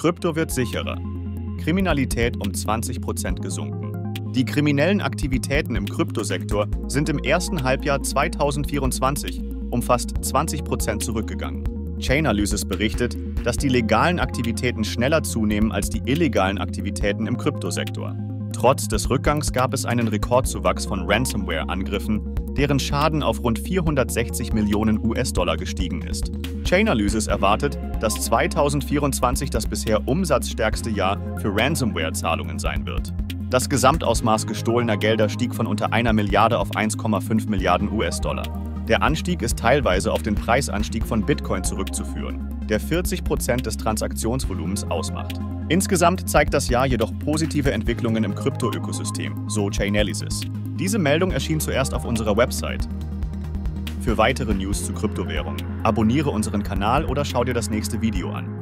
Krypto wird sicherer. Kriminalität um 20% gesunken. Die kriminellen Aktivitäten im Kryptosektor sind im ersten Halbjahr 2024 um fast 20% zurückgegangen. Chainalysis berichtet, dass die legalen Aktivitäten schneller zunehmen als die illegalen Aktivitäten im Kryptosektor. Trotz des Rückgangs gab es einen Rekordzuwachs von Ransomware-Angriffen, deren Schaden auf rund 460 Millionen US-Dollar gestiegen ist. Chainalysis erwartet, dass 2024 das bisher umsatzstärkste Jahr für Ransomware-Zahlungen sein wird. Das Gesamtausmaß gestohlener Gelder stieg von unter einer Milliarde auf 1,5 Milliarden US-Dollar. Der Anstieg ist teilweise auf den Preisanstieg von Bitcoin zurückzuführen, der 40 Prozent des Transaktionsvolumens ausmacht. Insgesamt zeigt das Jahr jedoch positive Entwicklungen im Krypto-Ökosystem, so Chainalysis. Diese Meldung erschien zuerst auf unserer Website. Für weitere News zu Kryptowährungen abonniere unseren Kanal oder schau dir das nächste Video an.